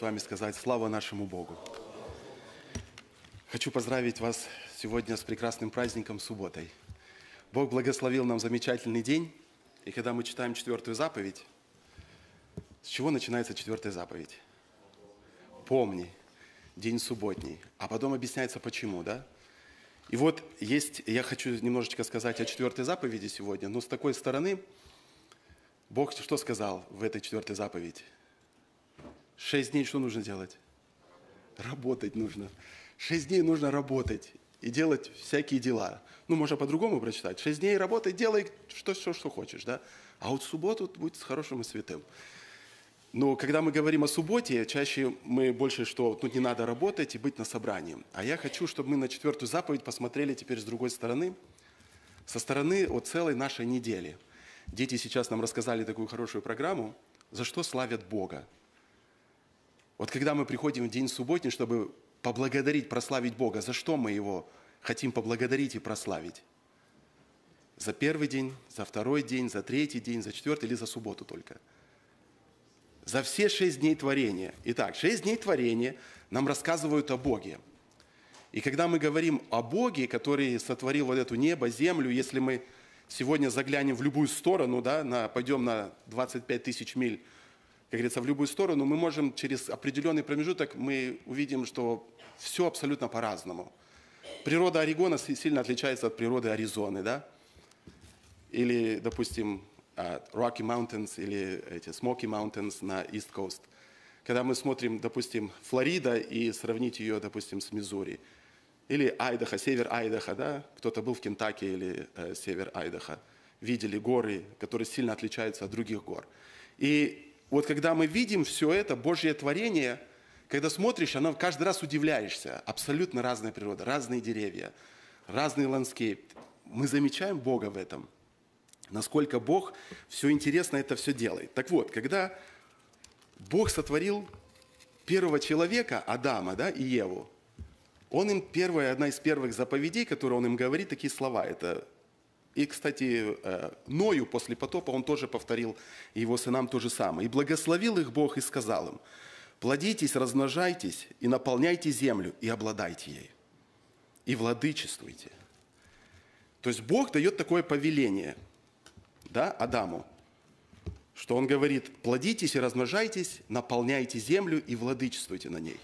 с вами сказать «Слава нашему Богу». Хочу поздравить вас сегодня с прекрасным праздником субботой. Бог благословил нам замечательный день, и когда мы читаем четвертую заповедь, с чего начинается четвертая заповедь? Помни, день субботний. А потом объясняется почему, да? И вот есть, я хочу немножечко сказать о четвертой заповеди сегодня, но с такой стороны Бог что сказал в этой четвертой заповеди? Шесть дней что нужно делать? Работать нужно. Шесть дней нужно работать и делать всякие дела. Ну, можно по-другому прочитать. Шесть дней работай, делай что, что, хочешь, да? А вот субботу будет с хорошим и святым. Но когда мы говорим о субботе, чаще мы больше, что тут не надо работать и быть на собрании. А я хочу, чтобы мы на четвертую заповедь посмотрели теперь с другой стороны, со стороны от целой нашей недели. Дети сейчас нам рассказали такую хорошую программу, за что славят Бога. Вот когда мы приходим в день субботний, чтобы поблагодарить, прославить Бога, за что мы Его хотим поблагодарить и прославить? За первый день, за второй день, за третий день, за четвертый или за субботу только – за все шесть дней творения. Итак, шесть дней творения нам рассказывают о Боге. И когда мы говорим о Боге, который сотворил вот эту небо, землю, если мы сегодня заглянем в любую сторону, да, на, пойдем на 25 тысяч миль, как говорится, в любую сторону, мы можем через определенный промежуток, мы увидим, что все абсолютно по-разному. Природа Орегона сильно отличается от природы Аризоны, да? Или, допустим, Rocky Mountains или эти Smoky Mountains на East Coast. Когда мы смотрим, допустим, Флорида и сравнить ее, допустим, с Миссури. Или Айдахо, север Айдахо, да? Кто-то был в Кентаки или э, север Айдахо. Видели горы, которые сильно отличаются от других гор. И вот когда мы видим все это, Божье творение, когда смотришь, оно каждый раз удивляешься. Абсолютно разная природа, разные деревья, разный landscape. Мы замечаем Бога в этом – насколько Бог все интересно это все делает. Так вот, когда Бог сотворил первого человека, Адама да, и Еву, он им первая, одна из первых заповедей, которую он им говорит, такие слова. Это и, кстати, э, Ною после потопа он тоже повторил, его сынам то же самое. «И благословил их Бог и сказал им, плодитесь, размножайтесь и наполняйте землю, и обладайте ей, и владычествуйте». То есть Бог дает такое повеление – да, Адаму, что он говорит, плодитесь и размножайтесь, наполняйте землю и владычествуйте на ней.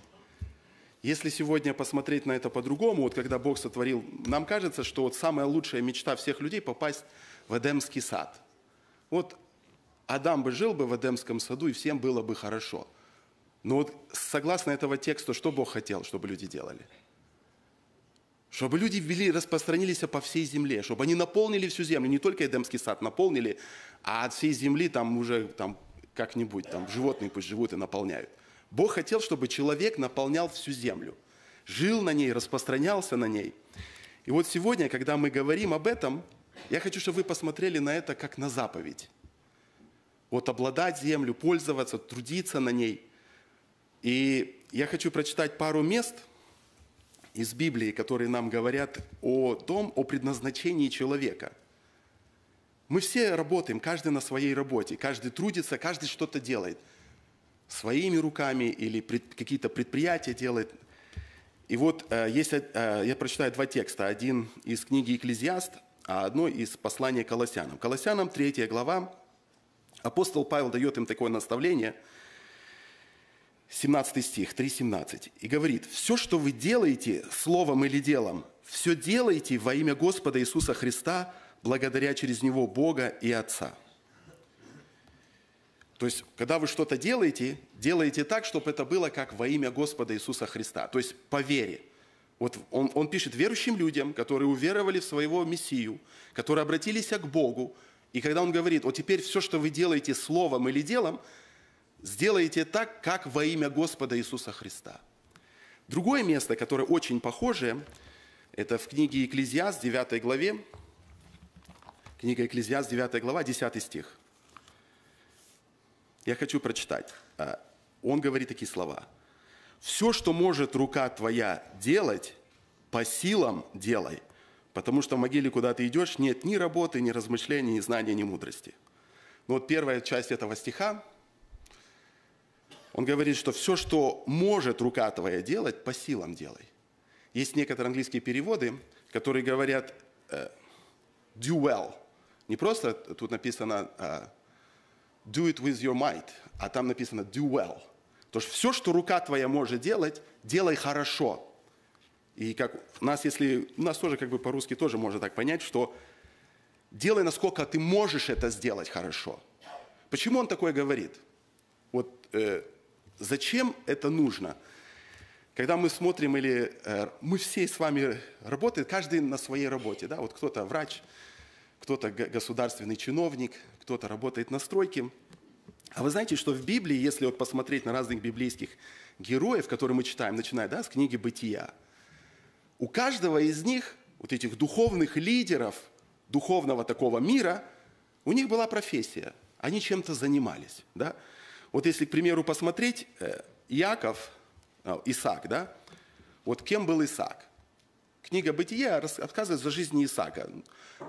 Если сегодня посмотреть на это по-другому, вот когда Бог сотворил, нам кажется, что вот самая лучшая мечта всех людей попасть в Эдемский сад. Вот Адам бы жил бы в Эдемском саду, и всем было бы хорошо. Но вот согласно этого текста, что Бог хотел, чтобы люди делали – чтобы люди ввели, распространились по всей земле, чтобы они наполнили всю землю, не только Эдемский сад наполнили, а от всей земли там уже там, как-нибудь, там животные пусть живут и наполняют. Бог хотел, чтобы человек наполнял всю землю, жил на ней, распространялся на ней. И вот сегодня, когда мы говорим об этом, я хочу, чтобы вы посмотрели на это как на заповедь. Вот обладать землю, пользоваться, трудиться на ней. И я хочу прочитать пару мест – из Библии, которые нам говорят о том, о предназначении человека. Мы все работаем, каждый на своей работе, каждый трудится, каждый что-то делает. Своими руками или какие-то предприятия делает. И вот э, есть, э, я прочитаю два текста. Один из книги «Экклезиаст», а одно из послания Колоссянам. Колоссянам, третья глава. Апостол Павел дает им такое наставление – 17 стих, 3.17. И говорит, все, что вы делаете словом или делом, все делайте во имя Господа Иисуса Христа, благодаря через Него Бога и Отца. То есть, когда вы что-то делаете, делайте так, чтобы это было как во имя Господа Иисуса Христа. То есть, по вере. Вот он, он пишет верующим людям, которые уверовали в своего Мессию, которые обратились к Богу. И когда он говорит, вот теперь все, что вы делаете словом или делом, сделайте так, как во имя Господа Иисуса Христа. Другое место, которое очень похоже, это в книге Екклезиаст, 9 главе, книга Екклезиаст, 9 глава, 10 стих. Я хочу прочитать. А, он говорит такие слова. «Все, что может рука твоя делать, по силам делай, потому что в могиле, куда ты идешь, нет ни работы, ни размышлений, ни знания, ни мудрости». Но вот первая часть этого стиха – Он говорит, что все, что может рука твоя делать, по силам делай. Есть некоторые английские переводы, которые говорят э, do well. Не просто тут написано э, do it with your might, а там написано do well. То есть все, что рука твоя может делать, делай хорошо. И как у нас, если у нас тоже как бы по-русски тоже можно так понять, что делай, насколько ты можешь это сделать хорошо. Почему он такое говорит? Вот э, зачем это нужно? Когда мы смотрим, или э, мы все с вами работаем, каждый на своей работе. Да? Вот кто-то врач, кто-то государственный чиновник, кто-то работает на стройке. А вы знаете, что в Библии, если вот посмотреть на разных библейских героев, которые мы читаем, начиная да, с книги «Бытия», у каждого из них, вот этих духовных лидеров, духовного такого мира, у них была профессия. Они чем-то занимались. Да? Вот если, к примеру, посмотреть, э, Иаков, а, Исаак, да? Вот кем был Исаак? Книга Бытия рассказывает за жизнь Исаака.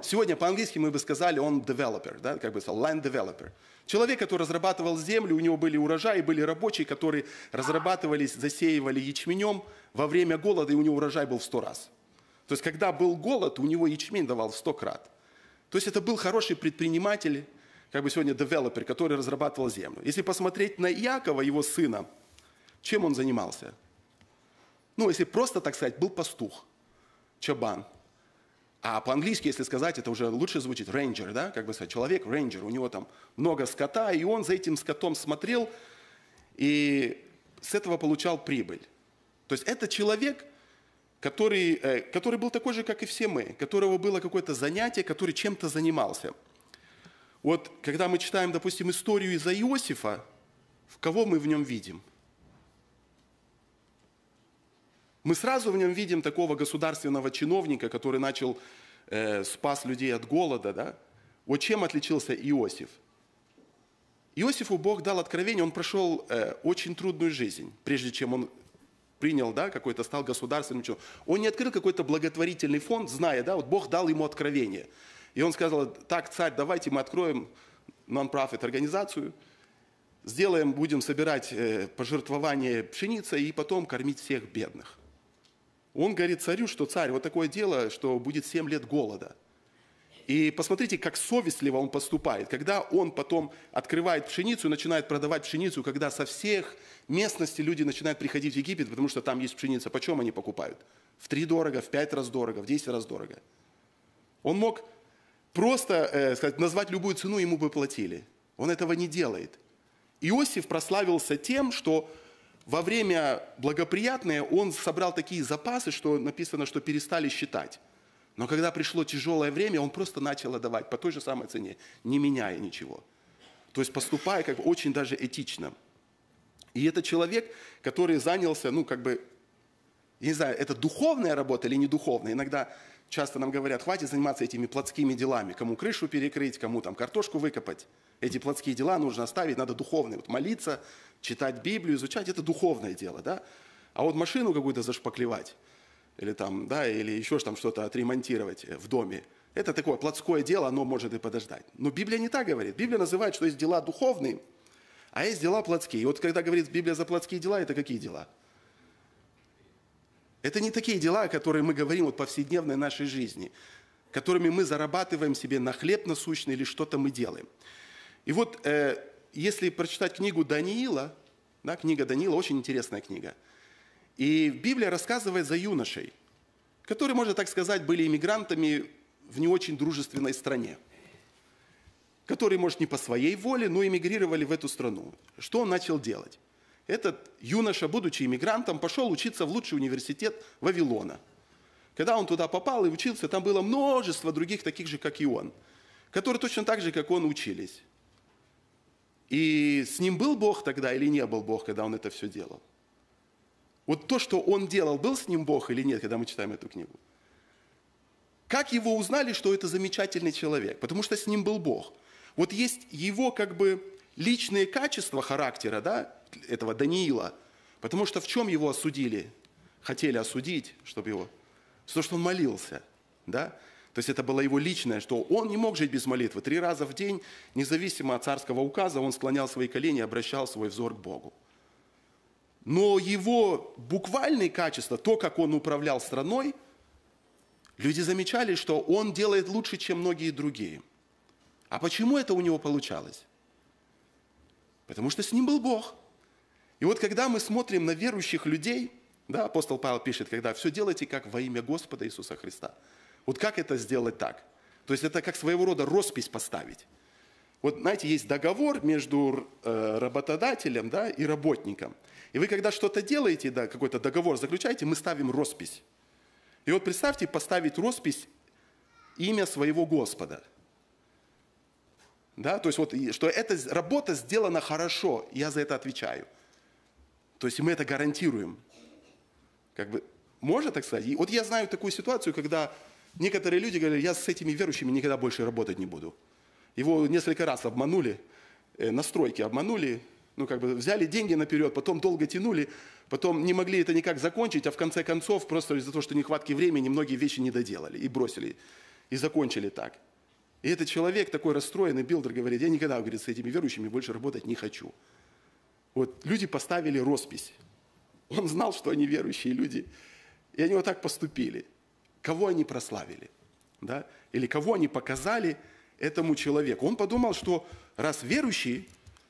Сегодня по-английски мы бы сказали, он developer, да, как бы сказал, land developer. Человек, который разрабатывал землю, у него были урожаи, были рабочие, которые разрабатывались, засеивали ячменем во время голода, и у него урожай был в сто раз. То есть, когда был голод, у него ячмень давал в сто крат. То есть, это был хороший предприниматель, как бы сегодня девелопер, который разрабатывал землю. Если посмотреть на Иакова, его сына, чем он занимался? Ну, если просто, так сказать, был пастух, чабан. А по-английски, если сказать, это уже лучше звучит, рейнджер, да, как бы сказать, человек, рейнджер, у него там много скота, и он за этим скотом смотрел, и с этого получал прибыль. То есть это человек, который, э, который был такой же, как и все мы, которого было какое-то занятие, который чем-то занимался. Вот когда мы читаем, допустим, историю из-за Иосифа, в кого мы в нем видим – Мы сразу в нем видим такого государственного чиновника, который начал, э, спас людей от голода. Да? Вот чем отличился Иосиф? Иосифу Бог дал откровение, он прошел э, очень трудную жизнь, прежде чем он принял, да, какой-то стал государственным чиновником. Он не открыл какой-то благотворительный фонд, зная, да, вот Бог дал ему откровение. И он сказал, так, царь, давайте мы откроем нон-профит организацию, сделаем, будем собирать э, пожертвования пшеницы и потом кормить всех бедных. Он говорит царю, что царь, вот такое дело, что будет 7 лет голода. И посмотрите, как совестливо он поступает. Когда он потом открывает пшеницу и начинает продавать пшеницу, когда со всех местностей люди начинают приходить в Египет, потому что там есть пшеница, почем они покупают? В три дорого, в пять раз дорого, в десять раз дорого. Он мог просто э, сказать, назвать любую цену, ему бы платили. Он этого не делает. Иосиф прославился тем, что во время благоприятное он собрал такие запасы, что написано, что перестали считать. Но когда пришло тяжелое время, он просто начал отдавать по той же самой цене, не меняя ничего. То есть поступая как бы очень даже этично. И это человек, который занялся, ну как бы, я не знаю, это духовная работа или не духовная. Иногда часто нам говорят, хватит заниматься этими плотскими делами, кому крышу перекрыть, кому там картошку выкопать. Эти плотские дела нужно оставить, надо духовные. Вот молиться, читать Библию, изучать, это духовное дело, да? А вот машину какую-то зашпаклевать, или там, да, или еще там что-то отремонтировать в доме, это такое плотское дело, оно может и подождать. Но Библия не так говорит. Библия называет, что есть дела духовные, а есть дела плотские. И вот когда говорит Библия за плотские дела, это какие дела? Это не такие дела, о которых мы говорим вот повседневной нашей жизни, которыми мы зарабатываем себе на хлеб насущный или что-то мы делаем. И вот э, если прочитать книгу Даниила, да, книга Даниила очень интересная книга, и Библия рассказывает за юношей, которые, можно так сказать, были иммигрантами в не очень дружественной стране, которые, может, не по своей воле, но эмигрировали в эту страну. Что он начал делать? Этот юноша, будучи иммигрантом, пошел учиться в лучший университет Вавилона. Когда он туда попал и учился, там было множество других таких же, как и он, которые точно так же, как он, учились. И с ним был Бог тогда или не был Бог, когда он это все делал? Вот то, что он делал, был с ним Бог или нет, когда мы читаем эту книгу? Как его узнали, что это замечательный человек? Потому что с ним был Бог. Вот есть его как бы личные качества характера, да, этого Даниила. Потому что в чем его осудили? Хотели осудить, чтобы его... То, что он молился, да? То есть это было его личное, что он не мог жить без молитвы. Три раза в день, независимо от царского указа, он склонял свои колени и обращал свой взор к Богу. Но его буквальные качества, то, как он управлял страной, люди замечали, что он делает лучше, чем многие другие. А почему это у него получалось? Потому что с ним был Бог. И вот когда мы смотрим на верующих людей, да, апостол Павел пишет, когда все делайте как во имя Господа Иисуса Христа. Вот как это сделать так? То есть это как своего рода роспись поставить. Вот, знаете, есть договор между э, работодателем да, и работником. И вы, когда что-то делаете, да, какой-то договор заключаете, мы ставим роспись. И вот представьте, поставить роспись имя своего Господа. Да, то есть вот, что эта работа сделана хорошо, я за это отвечаю. То есть мы это гарантируем. Как бы, можно так сказать? И вот я знаю такую ситуацию, когда некоторые люди говорят, я с этими верующими никогда больше работать не буду. Его несколько раз обманули, э, настройки обманули, ну, как бы взяли деньги наперед, потом долго тянули, потом не могли это никак закончить, а в конце концов, просто из-за того, что нехватки времени, многие вещи не доделали и бросили, и закончили так. И этот человек, такой расстроенный builder, говорит, я никогда, говорит, с этими верующими больше работать не хочу. Вот люди поставили роспись. Он знал, что они верующие люди, и они вот так поступили. Кого они прославили? Да? Или кого они показали – этому человеку. Он подумал, что раз верующие,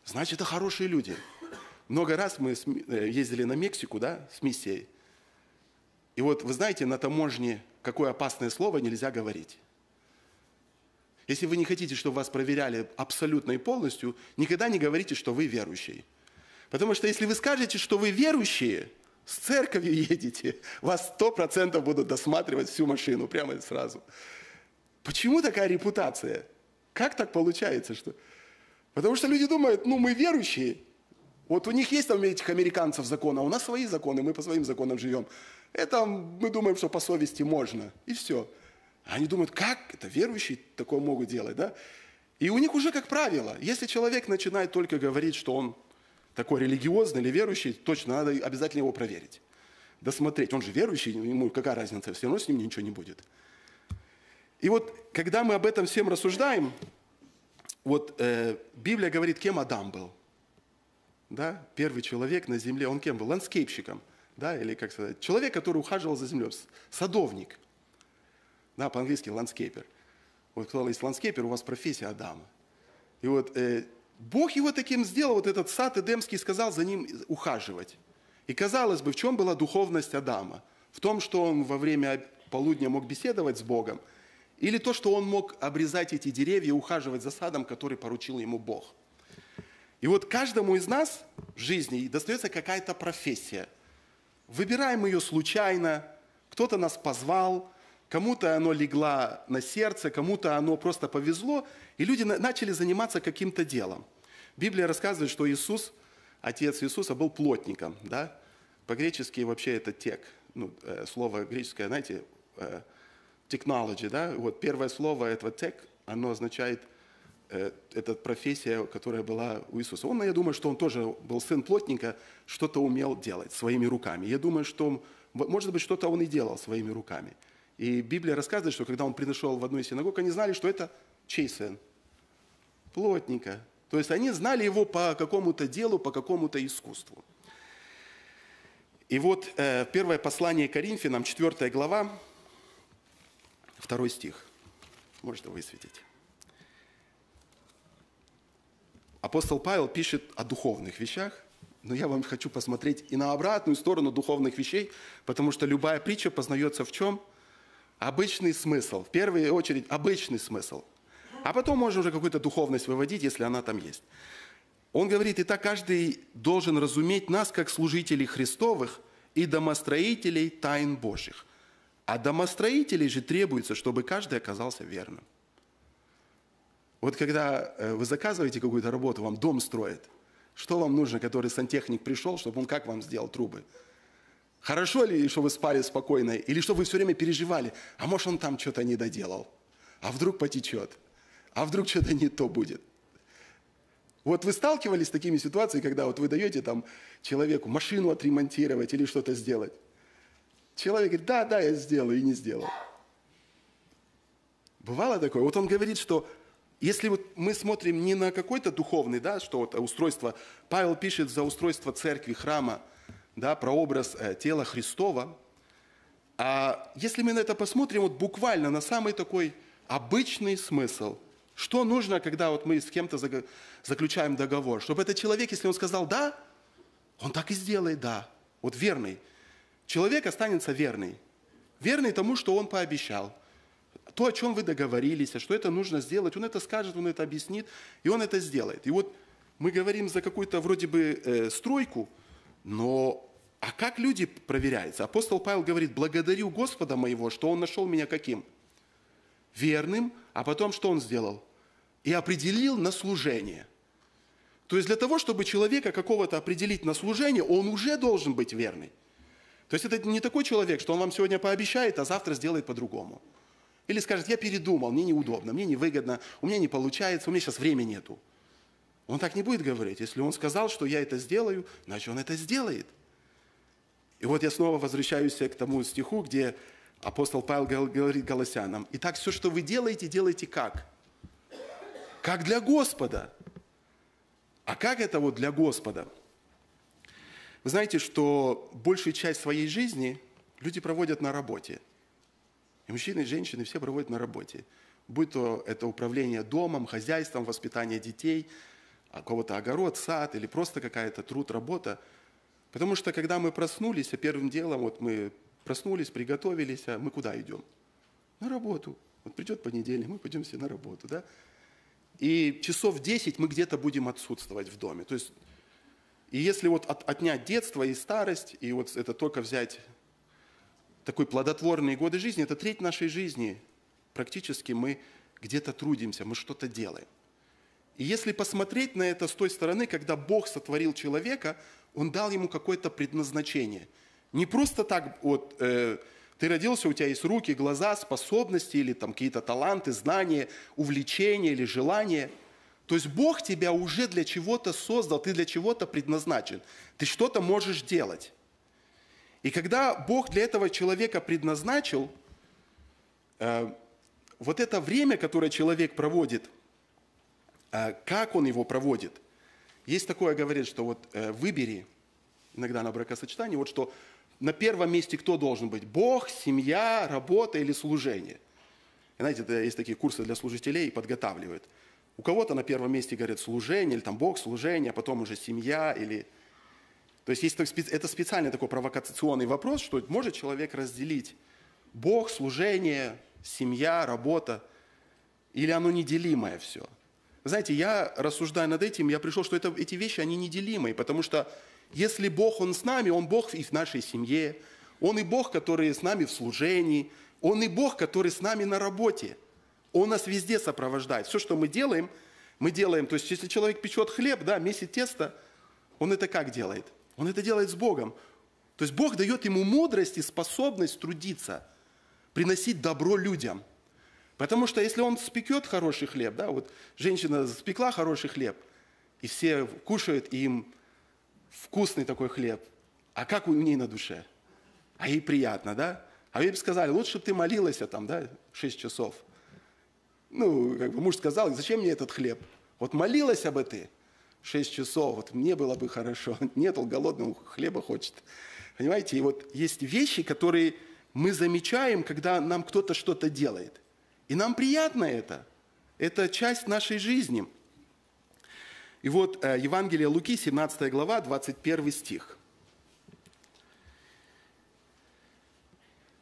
значит, это хорошие люди. Много раз мы э, ездили на Мексику, да, с миссией. И вот, вы знаете, на таможне какое опасное слово нельзя говорить. Если вы не хотите, чтобы вас проверяли абсолютно и полностью, никогда не говорите, что вы верующий. Потому что если вы скажете, что вы верующие, с церковью едете, вас сто процентов будут досматривать всю машину прямо сразу. Почему такая репутация? Как так получается, что... Потому что люди думают, ну мы верующие, вот у них есть там этих американцев законы, а у нас свои законы, мы по своим законам живем. Это мы думаем, что по совести можно, и все. Они думают, как это верующие такое могут делать, да? И у них уже как правило, если человек начинает только говорить, что он такой религиозный или верующий, точно надо обязательно его проверить. Досмотреть. Он же верующий, ему какая разница, все равно с ним ничего не будет. И вот, когда мы об этом всем рассуждаем, вот э, Библия говорит, кем Адам был. Да? Первый человек на земле, он кем был? Landscape щиком. Да? Или как сказать? Человек, который ухаживал за землей. Садовник. Да, по-английски landscaper. Вот кто есть landscaper, у вас профессия Адама. И вот э, Бог его таким сделал, вот этот сад Эдемский сказал за ним ухаживать. И казалось бы, в чем была духовность Адама? В том, что он во время полудня мог беседовать с Богом – или то, что он мог обрезать эти деревья, ухаживать за садом, который поручил ему Бог. И вот каждому из нас в жизни достается какая-то профессия. Выбираем ее случайно, кто-то нас позвал, кому-то оно легло на сердце, кому-то оно просто повезло, и люди начали заниматься каким-то делом. Библия рассказывает, что Иисус, отец Иисуса, был плотником. Да? По-гречески вообще это тек, ну, э, слово греческое, знаете, э, technology, да, вот первое слово этого tech, оно означает, э, это профессия, которая была у Иисуса. Он, я думаю, что он тоже был сын плотника, что-то умел делать своими руками. Я думаю, что, может быть, что-то он и делал своими руками. И Библия рассказывает, что когда он приношел в одну из синагог, они знали, что это чей сын? Плотника. То есть они знали его по какому-то делу, по какому-то искусству. И вот э, первое послание Коринфянам, 4 глава, Второй стих. Можете высветить. Апостол Павел пишет о духовных вещах, но я вам хочу посмотреть и на обратную сторону духовных вещей, потому что любая притча познается в чем? Обычный смысл. В первую очередь обычный смысл. А потом можно уже какую-то духовность выводить, если она там есть. Он говорит, и так каждый должен разуметь нас, как служителей Христовых и домостроителей тайн Божьих. А домостроителей же требуется, чтобы каждый оказался верным. Вот когда э, вы заказываете какую-то работу, вам дом строят, что вам нужно, который сантехник пришел, чтобы он как вам сделал трубы? Хорошо ли, что вы спали спокойно, или что вы все время переживали, а может он там что-то не доделал, а вдруг потечет, а вдруг что-то не то будет. Вот вы сталкивались с такими ситуациями, когда вот вы даете там человеку машину отремонтировать или что-то сделать, Человек говорит, да, да, я сделаю, и не сделал. Бывало такое? Вот он говорит, что если вот мы смотрим не на какой-то духовный, да, что вот устройство, Павел пишет за устройство церкви, храма, да, прообраз э, тела Христова. А если мы на это посмотрим вот буквально на самый такой обычный смысл, что нужно, когда вот мы с кем-то заключаем договор, чтобы этот человек, если он сказал «да», он так и сделает «да», вот верный. Человек останется верный. Верный тому, что он пообещал. То, о чем вы договорились, а что это нужно сделать, он это скажет, он это объяснит, и он это сделает. И вот мы говорим за какую-то вроде бы э, стройку, но а как люди проверяются? Апостол Павел говорит, благодарю Господа моего, что он нашел меня каким? Верным, а потом что он сделал? И определил на служение. То есть для того, чтобы человека какого-то определить на служение, он уже должен быть верный. То есть это не такой человек, что он вам сегодня пообещает, а завтра сделает по-другому. Или скажет, я передумал, мне неудобно, мне невыгодно, у меня не получается, у меня сейчас времени нету. Он так не будет говорить. Если он сказал, что я это сделаю, значит, он это сделает. И вот я снова возвращаюсь к тому стиху, где апостол Павел говорит Голосянам, «Итак, все, что вы делаете, делайте как? Как для Господа». А как это вот для Господа? Вы знаете, что большую часть своей жизни люди проводят на работе. И мужчины, и женщины все проводят на работе. Будь то это управление домом, хозяйством, воспитание детей, а кого-то огород, сад или просто какая-то труд, работа – Потому что когда мы проснулись, а первым делом вот мы проснулись, приготовились, а мы куда идем? На работу. Вот придет понедельник, мы пойдем все на работу, да? И часов 10 мы где-то будем отсутствовать в доме. То есть, и если вот от, отнять детство и старость, и вот это только взять такой плодотворные годы жизни, это треть нашей жизни. Практически мы где-то трудимся, мы что-то делаем. И если посмотреть на это с той стороны, когда Бог сотворил человека, Он дал ему какое-то предназначение. Не просто так вот э, ты родился, у тебя есть руки, глаза, способности или там какие-то таланты, знания, увлечения или желания. То есть Бог тебя уже для чего-то создал, ты для чего-то предназначен. Ты что-то можешь делать. И когда Бог для этого человека предназначил, э, вот это время, которое человек проводит – а как он его проводит? Есть такое, говорит, что вот э, выбери, иногда на бракосочетание, вот что на первом месте кто должен быть? Бог, семья, работа или служение? И знаете, есть такие курсы для служителей, подготавливают. У кого-то на первом месте, говорят, служение, или там Бог, служение, а потом уже семья, или... То есть, есть это специальный такой провокационный вопрос, что может человек разделить Бог, служение, семья, работа, или оно неделимое все – знаете, я рассуждая над этим, я пришел, что это, эти вещи, они неделимые, потому что если Бог, Он с нами, Он Бог и в нашей семье, Он и Бог, который с нами в служении, Он и Бог, который с нами на работе. Он нас везде сопровождает. Все, что мы делаем, мы делаем. То есть, если человек печет хлеб, да, месит тесто, он это как делает? Он это делает с Богом. То есть Бог дает ему мудрость и способность трудиться, приносить добро людям – Потому что если он спекет хороший хлеб, да, вот женщина спекла хороший хлеб, и все кушают, и им вкусный такой хлеб, а как у ней на душе? А ей приятно, да? А ей бы сказали, лучше бы ты молилась там, да, 6 часов. Ну, как бы муж сказал, зачем мне этот хлеб? Вот молилась бы ты 6 часов, вот мне было бы хорошо. Нет, он голодный, хлеба хочет. Понимаете, и вот есть вещи, которые мы замечаем, когда нам кто-то что-то делает – и нам приятно это. Это часть нашей жизни. И вот э, Евангелие Луки, 17 глава, 21 стих.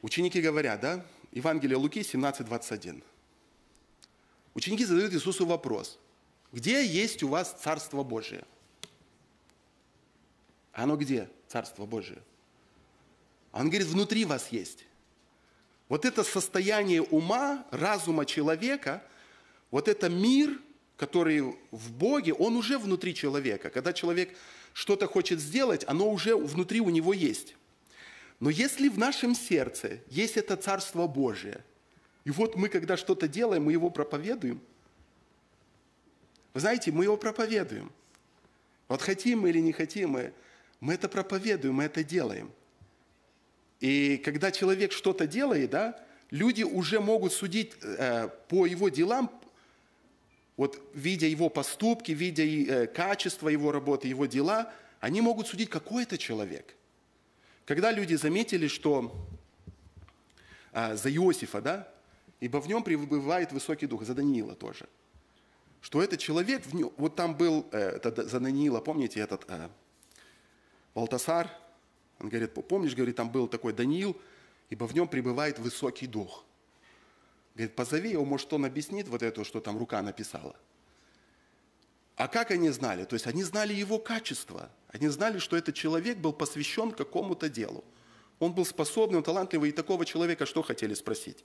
Ученики говорят, да? Евангелие Луки 17, 21. Ученики задают Иисусу вопрос. Где есть у вас Царство Божие? Оно где, Царство Божие? Он говорит, внутри вас есть. Вот это состояние ума, разума человека, вот это мир, который в Боге, он уже внутри человека. Когда человек что-то хочет сделать, оно уже внутри у него есть. Но если в нашем сердце есть это Царство Божие, и вот мы, когда что-то делаем, мы его проповедуем, вы знаете, мы его проповедуем. Вот хотим мы или не хотим мы, мы это проповедуем, мы это делаем – и когда человек что-то делает, да, люди уже могут судить э, по его делам, вот видя его поступки, видя э, качество его работы, его дела, они могут судить, какой это человек. когда люди заметили, что а, за Иосифа, да, ибо в нем пребывает высокий дух, за Даниила тоже, что этот человек, в нем, вот там был, э, это, за Даниила, помните этот э, Валтасар, он говорит, помнишь, говорит, там был такой Даниил, ибо в нем пребывает высокий дух. Говорит, позови его, может, он объяснит вот это, что там рука написала. А как они знали? То есть они знали его качество. Они знали, что этот человек был посвящен какому-то делу. Он был способный, он талантливый, и такого человека что хотели спросить?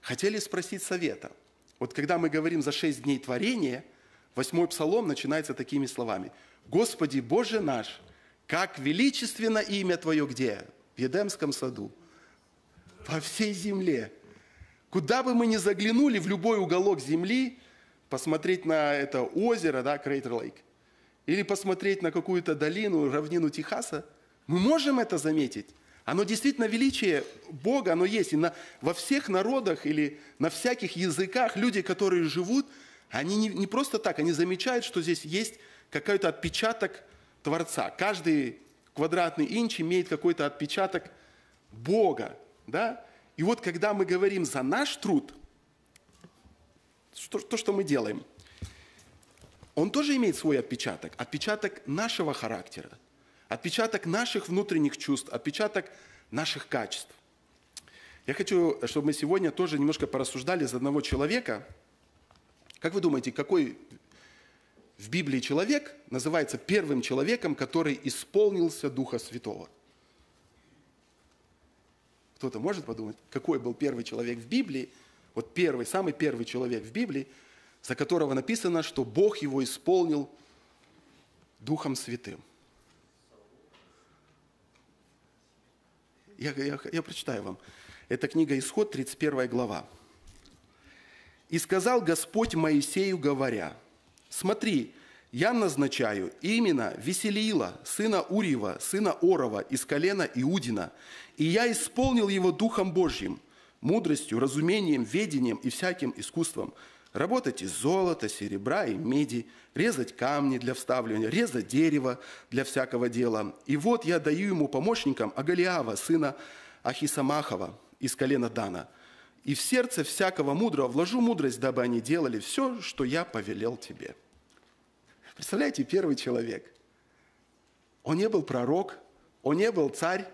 Хотели спросить совета. Вот когда мы говорим за шесть дней творения, восьмой псалом начинается такими словами. «Господи, Боже наш, как величественно имя Твое где? В Едемском саду, во всей земле. Куда бы мы ни заглянули, в любой уголок земли, посмотреть на это озеро, да, Крейтер Лейк, или посмотреть на какую-то долину, равнину Техаса, мы можем это заметить. Оно действительно величие Бога, оно есть. И на, во всех народах или на всяких языках люди, которые живут, они не, не просто так, они замечают, что здесь есть какой-то отпечаток Творца. Каждый квадратный инч имеет какой-то отпечаток Бога. Да? И вот когда мы говорим за наш труд, то, что мы делаем, он тоже имеет свой отпечаток, отпечаток нашего характера, отпечаток наших внутренних чувств, отпечаток наших качеств. Я хочу, чтобы мы сегодня тоже немножко порассуждали за одного человека. Как вы думаете, какой в Библии человек называется первым человеком, который исполнился Духа Святого? Кто-то может подумать, какой был первый человек в Библии, вот первый, самый первый человек в Библии, за которого написано, что Бог его исполнил Духом Святым. Я, я, я прочитаю вам. Это книга Исход, 31 глава. «И сказал Господь Моисею, говоря, смотри, я назначаю именно Веселиила, сына Уриева, сына Орова, из колена Иудина, и я исполнил его Духом Божьим, мудростью, разумением, ведением и всяким искусством, работать из золота, серебра и меди, резать камни для вставливания, резать дерево для всякого дела. И вот я даю ему помощникам Агалиава, сына Ахисамахова, из колена Дана. И в сердце всякого мудрого вложу мудрость, дабы они делали все, что я повелел тебе». Представляете, первый человек. Он не был пророк, он не был царь,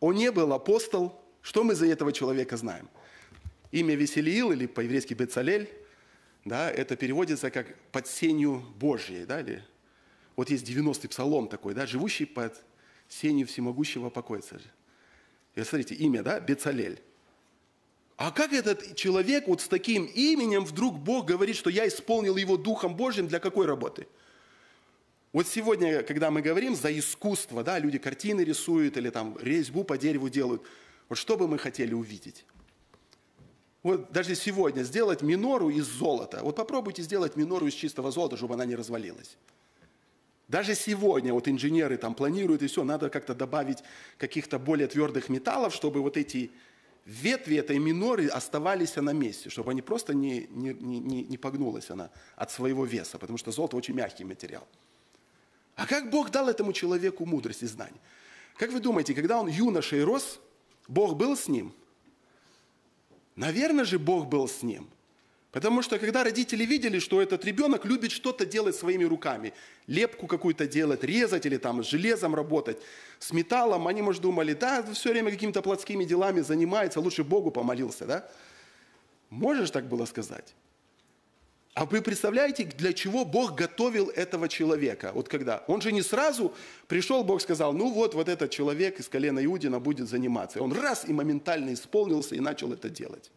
он не был апостол. Что мы за этого человека знаем? Имя Веселиил или по-еврейски Бецалель, да, это переводится как «под сенью Божьей». Да, или, вот есть 90-й псалом такой, да, «живущий под сенью всемогущего покойца». И смотрите, имя, да, Бецалель. А как этот человек вот с таким именем вдруг Бог говорит, что я исполнил его Духом Божьим для какой работы? Вот сегодня, когда мы говорим за искусство, да, люди картины рисуют или там резьбу по дереву делают, вот что бы мы хотели увидеть? Вот даже сегодня сделать минору из золота. Вот попробуйте сделать минору из чистого золота, чтобы она не развалилась. Даже сегодня вот инженеры там планируют и все, надо как-то добавить каких-то более твердых металлов, чтобы вот эти ветви этой миноры оставались на месте, чтобы они просто не, не, не, не погнулась она от своего веса, потому что золото очень мягкий материал. А как Бог дал этому человеку мудрость и знание? Как вы думаете, когда он юношей рос, Бог был с ним? Наверное же, Бог был с ним. Потому что когда родители видели, что этот ребенок любит что-то делать своими руками, лепку какую-то делать, резать или там с железом работать, с металлом, они, может, думали, да, все время какими-то плотскими делами занимается, лучше Богу помолился, да? Можешь так было сказать? А вы представляете, для чего Бог готовил этого человека? Вот когда? Он же не сразу пришел, Бог сказал, ну вот, вот этот человек из колена Иудина будет заниматься. Он раз и моментально исполнился и начал это делать.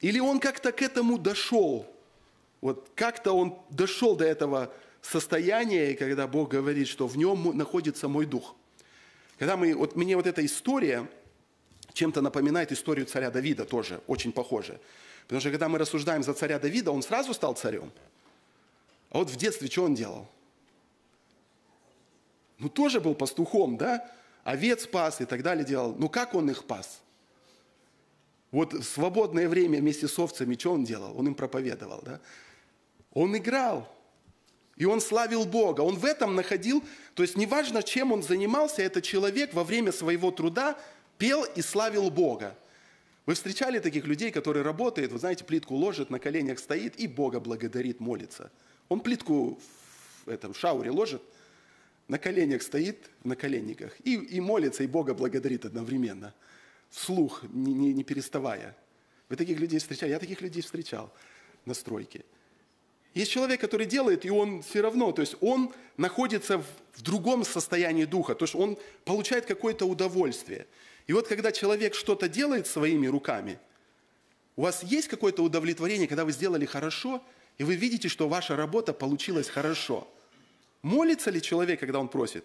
Или он как-то к этому дошел. Вот как-то он дошел до этого состояния, когда Бог говорит, что в нем находится мой дух. Когда мы, вот мне вот эта история чем-то напоминает историю царя Давида тоже, очень похожая. Потому что когда мы рассуждаем за царя Давида, он сразу стал царем. А вот в детстве что он делал? Ну, тоже был пастухом, да? Овец пас и так далее делал. Ну, как он их пас? Вот в свободное время вместе с овцами что он делал? Он им проповедовал, да? Он играл. И он славил Бога. Он в этом находил, то есть неважно, чем он занимался, этот человек во время своего труда пел и славил Бога. Вы встречали таких людей, которые работают, вы знаете, плитку ложит, на коленях стоит и Бога благодарит, молится. Он плитку в этом шауре ложит, на коленях стоит, на коленниках, и, и молится, и Бога благодарит одновременно, вслух, не, не, не переставая. Вы таких людей встречали? Я таких людей встречал на стройке. Есть человек, который делает, и он все равно, то есть он находится в, в другом состоянии духа, то есть он получает какое-то удовольствие. И вот когда человек что-то делает своими руками, у вас есть какое-то удовлетворение, когда вы сделали хорошо, и вы видите, что ваша работа получилась хорошо. Молится ли человек, когда он просит?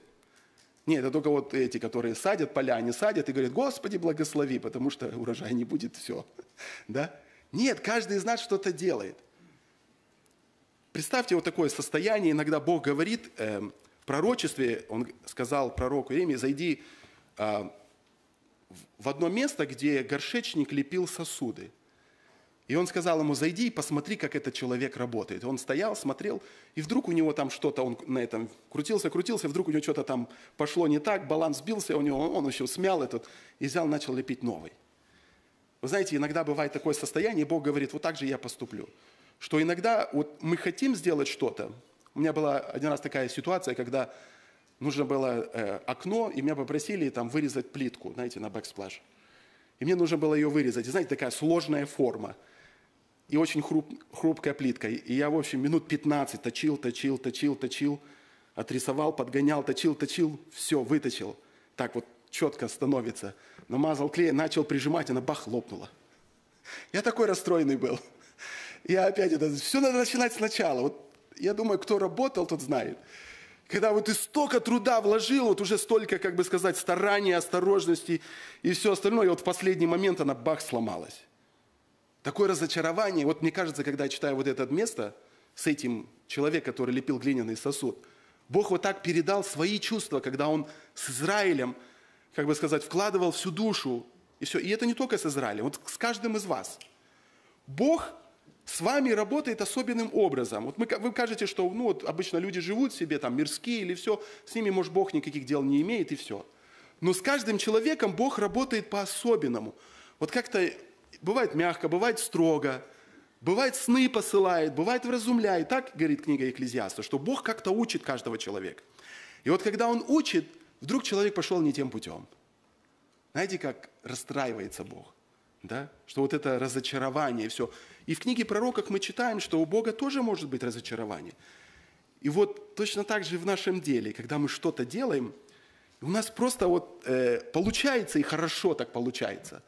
Нет, это только вот эти, которые садят поля, они садят и говорят, Господи, благослови, потому что урожая не будет, все. Да? Нет, каждый из нас что-то делает. Представьте вот такое состояние, иногда Бог говорит э, в пророчестве, Он сказал пророку Иеремии, зайди э, в одно место, где горшечник лепил сосуды. И он сказал ему, зайди и посмотри, как этот человек работает. Он стоял, смотрел, и вдруг у него там что-то, он на этом крутился, крутился, вдруг у него что-то там пошло не так, баланс сбился, у него, он еще смял этот, и взял, начал лепить новый. Вы знаете, иногда бывает такое состояние, Бог говорит, вот так же я поступлю. Что иногда вот мы хотим сделать что-то. У меня была один раз такая ситуация, когда нужно было э, окно, и меня попросили там вырезать плитку, знаете, на backsplash. И мне нужно было ее вырезать. И знаете, такая сложная форма. И очень хруп, хрупкая плитка. И я, в общем, минут 15 точил, точил, точил, точил, отрисовал, подгонял, точил, точил, все, выточил. Так вот четко становится. Намазал клей, начал прижимать, она бах, лопнула. Я такой расстроенный был. Я опять это, все надо начинать сначала. Вот я думаю, кто работал, тот знает. Когда вот ты столько труда вложил, вот уже столько, как бы сказать, старания, осторожности и все остальное, и вот в последний момент она бах сломалась. Такое разочарование. Вот мне кажется, когда я читаю вот это место с этим человеком, который лепил глиняный сосуд, Бог вот так передал свои чувства, когда Он с Израилем, как бы сказать, вкладывал всю душу. И все. И это не только с Израилем, вот с каждым из вас. Бог с вами работает особенным образом. Вот мы, вы кажете, что ну, вот обычно люди живут себе, там, мирские или все, с ними, может, Бог никаких дел не имеет и все. Но с каждым человеком Бог работает по-особенному. Вот как-то бывает мягко, бывает строго, бывает сны посылает, бывает вразумляет. Так говорит книга Экклезиаста, что Бог как-то учит каждого человека. И вот когда Он учит, вдруг человек пошел не тем путем. Знаете, как расстраивается Бог? Да? Что вот это разочарование и все. И в книге пророках мы читаем, что у Бога тоже может быть разочарование. И вот точно так же в нашем деле, когда мы что-то делаем, у нас просто вот э, получается и хорошо так получается.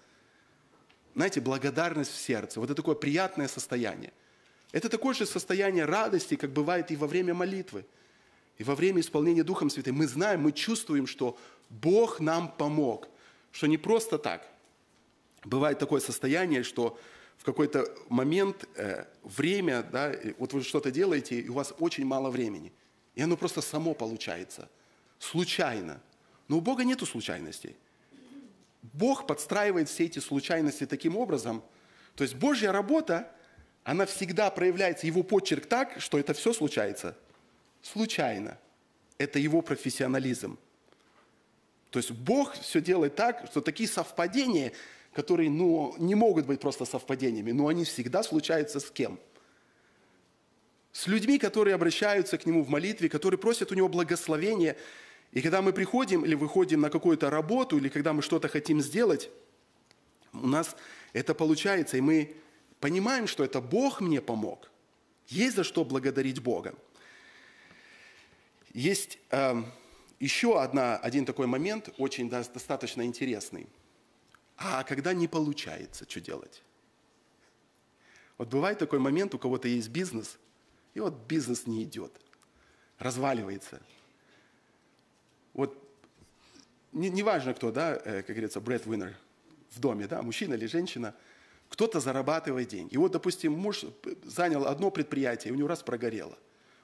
Знаете, благодарность в сердце, вот это такое приятное состояние. Это такое же состояние радости, как бывает и во время молитвы, и во время исполнения Духом Святым. Мы знаем, мы чувствуем, что Бог нам помог, что не просто так. Бывает такое состояние, что в какой-то момент, э, время, да, вот вы что-то делаете, и у вас очень мало времени. И оно просто само получается, случайно. Но у Бога нету случайностей. Бог подстраивает все эти случайности таким образом. То есть Божья работа, она всегда проявляется, его почерк так, что это все случается случайно. Это его профессионализм. То есть Бог все делает так, что такие совпадения – которые ну, не могут быть просто совпадениями, но они всегда случаются с кем? С людьми, которые обращаются к Нему в молитве, которые просят у Него благословения. И когда мы приходим или выходим на какую-то работу, или когда мы что-то хотим сделать, у нас это получается, и мы понимаем, что это Бог мне помог. Есть за что благодарить Бога. Есть э, еще одна, один такой момент, очень достаточно интересный – а когда не получается, что делать? Вот бывает такой момент, у кого-то есть бизнес, и вот бизнес не идет, разваливается. Вот неважно не кто, да, э, как говорится, breadwinner в доме, да, мужчина или женщина, кто-то зарабатывает деньги. И вот, допустим, муж занял одно предприятие, и у него раз прогорело.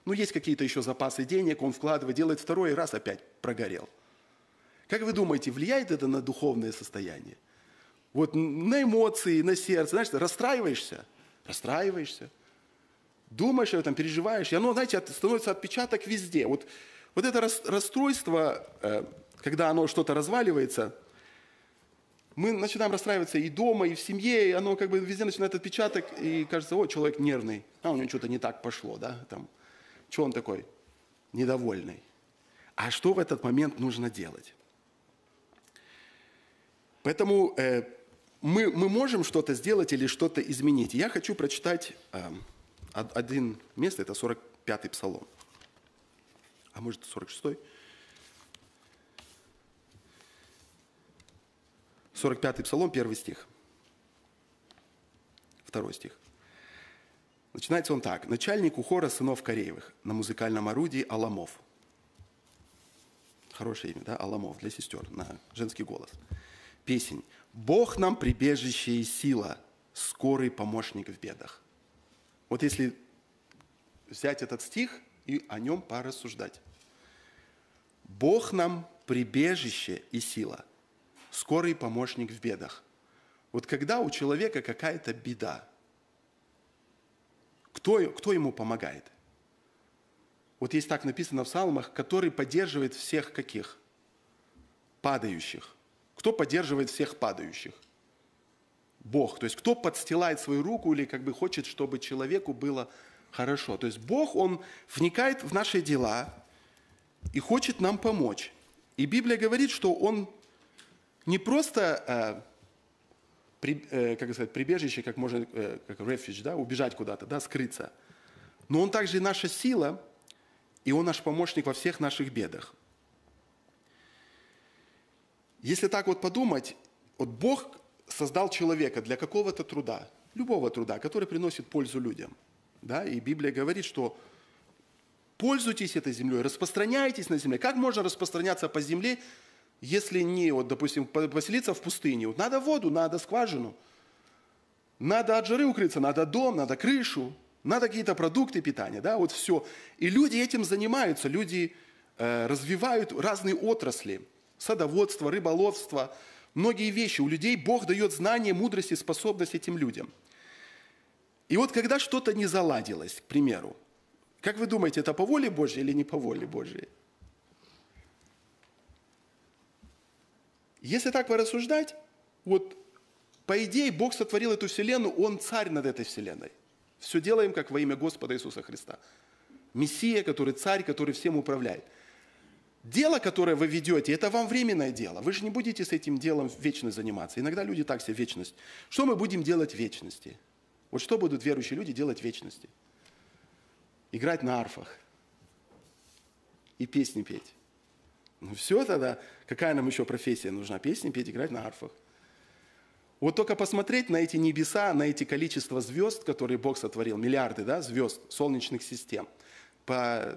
Ну, есть какие-то еще запасы денег, он вкладывает, делает второй, раз опять прогорел. Как вы думаете, влияет это на духовное состояние? Вот на эмоции, на сердце, знаешь, расстраиваешься, расстраиваешься. думаешь об этом, переживаешь, и оно, знаете, становится отпечаток везде. Вот, вот это расстройство, э, когда оно что-то разваливается, мы начинаем расстраиваться и дома, и в семье, и оно как бы везде начинает отпечаток, и кажется, о, человек нервный, а у него что-то не так пошло, да, там, что он такой недовольный. А что в этот момент нужно делать? Поэтому э, мы, мы можем что-то сделать или что-то изменить. Я хочу прочитать э, один место, это 45-й псалом. А может 46-й? 45-й псалом, первый стих. Второй стих. Начинается он так. Начальнику хора сынов Кореевых на музыкальном орудии Аламов. Хорошее имя, да? Аламов для сестер на женский голос. Песень. «Бог нам прибежище и сила, скорый помощник в бедах». Вот если взять этот стих и о нем порассуждать. Бог нам прибежище и сила, скорый помощник в бедах. Вот когда у человека какая-то беда, кто, кто ему помогает? Вот есть так написано в псалмах, который поддерживает всех каких? Падающих. Кто поддерживает всех падающих? Бог. То есть кто подстилает свою руку или как бы хочет, чтобы человеку было хорошо. То есть Бог, Он вникает в наши дела и хочет нам помочь. И Библия говорит, что Он не просто э, при, э, как сказать, прибежище, как можно, э, как refuge, да, убежать куда-то, да, скрыться. Но Он также и наша сила, и Он наш помощник во всех наших бедах. Если так вот подумать, вот Бог создал человека для какого-то труда, любого труда, который приносит пользу людям. Да? И Библия говорит, что пользуйтесь этой землей, распространяйтесь на земле. Как можно распространяться по земле, если не, вот, допустим, поселиться в пустыне, вот надо воду, надо скважину, надо от жары укрыться, надо дом, надо крышу, надо какие-то продукты питания, да, вот все. И люди этим занимаются, люди э, развивают разные отрасли, садоводство, рыболовство, многие вещи. У людей Бог дает знания, мудрость и способность этим людям. И вот когда что-то не заладилось, к примеру, как вы думаете, это по воле Божьей или не по воле Божьей? Если так рассуждать, вот по идее Бог сотворил эту вселенную, Он царь над этой вселенной. Все делаем как во имя Господа Иисуса Христа. Мессия, который царь, который всем управляет. Дело, которое вы ведете, это вам временное дело. Вы же не будете с этим делом вечно заниматься. Иногда люди так себе вечность. Что мы будем делать в вечности? Вот что будут верующие люди делать в вечности? Играть на арфах и песни петь. Ну все тогда, какая нам еще профессия нужна? Песни петь, играть на арфах. Вот только посмотреть на эти небеса, на эти количество звезд, которые Бог сотворил, миллиарды да, звезд, солнечных систем по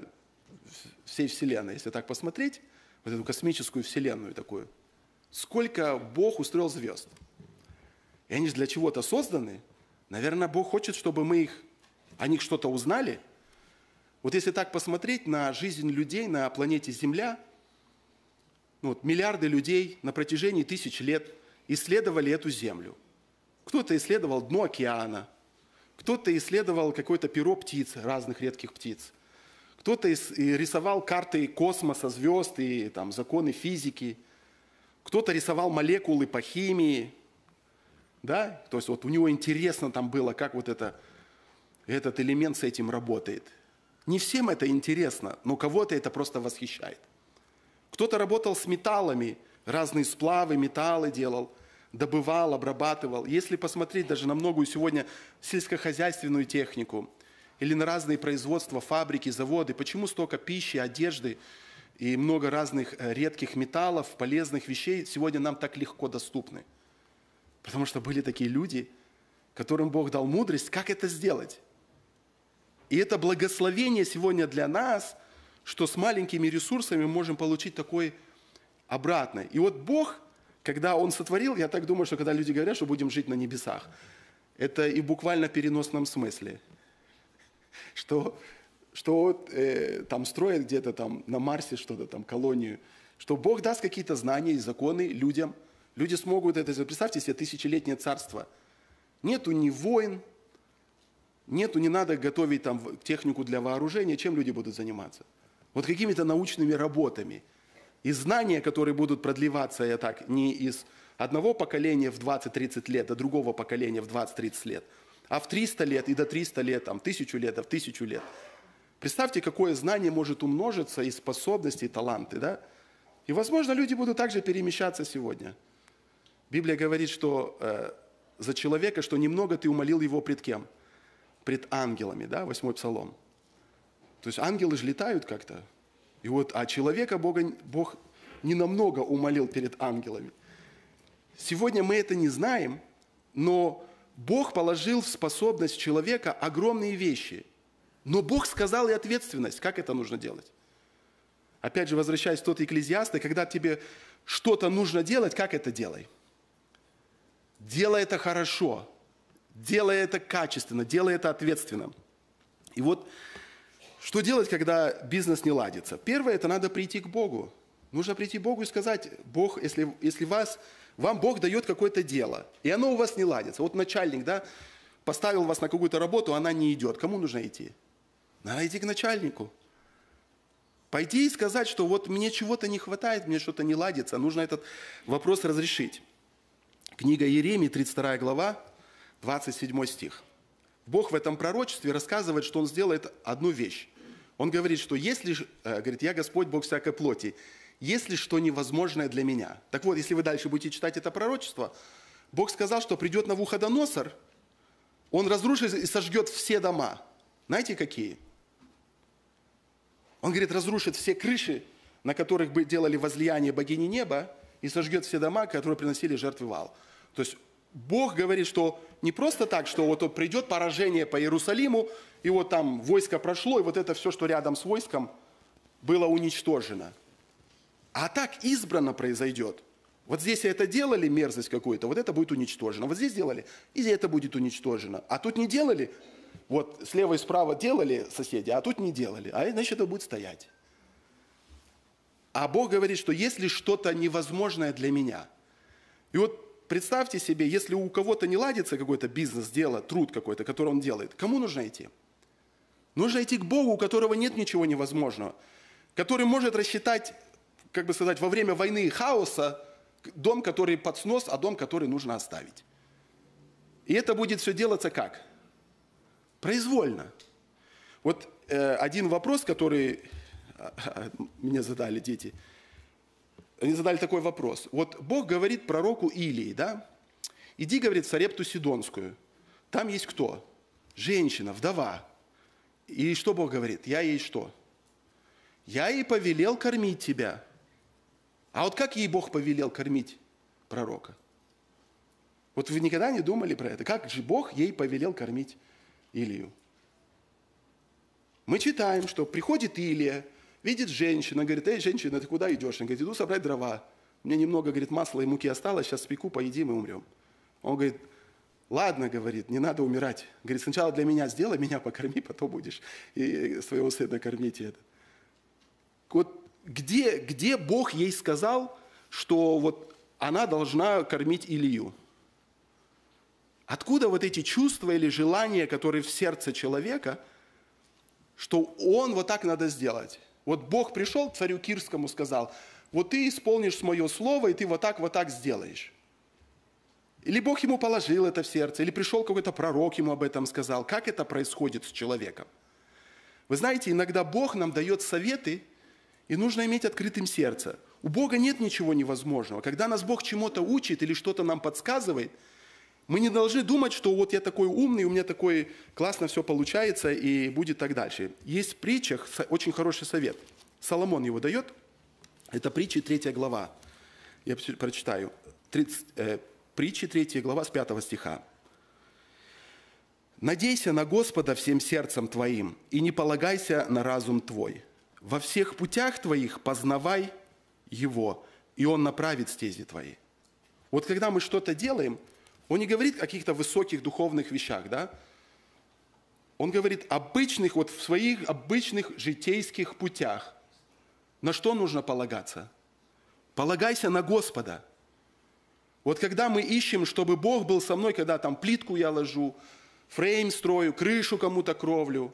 всей Вселенной. Если так посмотреть, вот эту космическую Вселенную такую, сколько Бог устроил звезд. И они же для чего-то созданы. Наверное, Бог хочет, чтобы мы их, о них что-то узнали. Вот если так посмотреть на жизнь людей на планете Земля – ну, вот, миллиарды людей на протяжении тысяч лет исследовали эту землю. Кто-то исследовал дно океана, кто-то исследовал какое-то перо птиц, разных редких птиц. Кто-то рисовал карты космоса, звезд и там, законы физики. Кто-то рисовал молекулы по химии. Да? То есть вот у него интересно там было, как вот это, этот элемент с этим работает. Не всем это интересно, но кого-то это просто восхищает. Кто-то работал с металлами, разные сплавы, металлы делал, добывал, обрабатывал. Если посмотреть даже на многую сегодня сельскохозяйственную технику или на разные производства, фабрики, заводы, почему столько пищи, одежды и много разных э, редких металлов, полезных вещей сегодня нам так легко доступны? Потому что были такие люди, которым Бог дал мудрость, как это сделать. И это благословение сегодня для нас – что с маленькими ресурсами можем получить такой обратный. И вот Бог, когда Он сотворил, я так думаю, что когда люди говорят, что будем жить на небесах, это и буквально переносном смысле. Что, что э, там строят где-то там на Марсе что-то там, колонию, что Бог даст какие-то знания и законы людям. Люди смогут это сделать. Представьте себе тысячелетнее царство. Нету ни войн, Нету, не надо готовить там технику для вооружения. Чем люди будут заниматься? Вот какими-то научными работами. И знания, которые будут продлеваться, я так, не из одного поколения в 20-30 лет до другого поколения в 20-30 лет, а в 300 лет и до 300 лет, там, тысячу лет, а в тысячу лет. Представьте, какое знание может умножиться и способности, и таланты, да? И, возможно, люди будут также перемещаться сегодня. Библия говорит, что э, за человека, что немного ты умолил его пред кем? Пред ангелами, да, восьмой псалом. То есть ангелы же летают как-то. И вот, а человека Бога, Бог не намного умолил перед ангелами. Сегодня мы это не знаем, но Бог положил в способность человека огромные вещи. Но Бог сказал и ответственность, как это нужно делать. Опять же, возвращаясь в тот экклезиаст, когда тебе что-то нужно делать, как это делай? Делай это хорошо, делай это качественно, делай это ответственно. И вот что делать, когда бизнес не ладится? Первое, это надо прийти к Богу. Нужно прийти к Богу и сказать, Бог, если, если вас, вам Бог дает какое-то дело, и оно у вас не ладится. Вот начальник, да, поставил вас на какую-то работу, она не идет. Кому нужно идти? Надо идти к начальнику. Пойти и сказать, что вот мне чего-то не хватает, мне что-то не ладится, нужно этот вопрос разрешить. Книга Иеремии, 32 глава, 27 стих. Бог в этом пророчестве рассказывает, что Он сделает одну вещь. Он говорит, что если, э, говорит, я Господь, Бог всякой плоти, если что невозможное для меня. Так вот, если вы дальше будете читать это пророчество, Бог сказал, что придет на Навуходоносор, он разрушит и сожгет все дома. Знаете, какие? Он говорит, разрушит все крыши, на которых бы делали возлияние богини неба, и сожгет все дома, которые приносили жертвы вал. То есть Бог говорит, что не просто так, что вот придет поражение по Иерусалиму, и вот там войско прошло, и вот это все, что рядом с войском, было уничтожено. А так избрано произойдет. Вот здесь это делали, мерзость какую-то, вот это будет уничтожено. Вот здесь делали, и это будет уничтожено. А тут не делали, вот слева и справа делали соседи, а тут не делали. А значит, это будет стоять. А Бог говорит, что если что-то невозможное для меня, и вот представьте себе, если у кого-то не ладится какой-то бизнес, дело, труд какой-то, который он делает, кому нужно идти? Нужно идти к Богу, у которого нет ничего невозможного, который может рассчитать, как бы сказать, во время войны и хаоса дом, который под снос, а дом, который нужно оставить. И это будет все делаться как? Произвольно. Вот э, один вопрос, который мне задали дети, они задали такой вопрос. Вот Бог говорит пророку Илии, да? Иди, говорит, в Сарепту Сидонскую. Там есть кто? Женщина, вдова. И что Бог говорит? Я ей что? Я ей повелел кормить тебя. А вот как ей Бог повелел кормить пророка? Вот вы никогда не думали про это? Как же Бог ей повелел кормить Илью. Мы читаем, что приходит Илия, видит женщина, говорит, эй, женщина, ты куда идешь? Она говорит, иду собрать дрова. Мне немного, говорит, масла и муки осталось, сейчас спеку, поедим и умрем. Он говорит, ладно, говорит, не надо умирать. Говорит, сначала для меня сделай, меня покорми, потом будешь и своего сына кормить. Это. Вот где, где Бог ей сказал, что вот она должна кормить Илью? Откуда вот эти чувства или желания, которые в сердце человека, что он вот так надо сделать? Вот Бог пришел к царю Кирскому, сказал, вот ты исполнишь мое слово, и ты вот так, вот так сделаешь. Или Бог ему положил это в сердце, или пришел какой-то пророк ему об этом сказал. Как это происходит с человеком? Вы знаете, иногда Бог нам дает советы, и нужно иметь открытым сердце. У Бога нет ничего невозможного. Когда нас Бог чему-то учит или что-то нам подсказывает – мы не должны думать, что вот я такой умный, у меня такой классно все получается и будет так дальше. Есть в притчах очень хороший совет. Соломон его дает. Это притчи 3 глава. Я прочитаю. 30, э, притчи 3 глава с 5 стиха. «Надейся на Господа всем сердцем твоим, и не полагайся на разум твой. Во всех путях твоих познавай Его, и Он направит стези твои». Вот когда мы что-то делаем – он не говорит о каких-то высоких духовных вещах, да? Он говорит обычных, вот в своих обычных житейских путях. На что нужно полагаться? Полагайся на Господа. Вот когда мы ищем, чтобы Бог был со мной, когда там плитку я ложу, фрейм строю, крышу кому-то кровлю,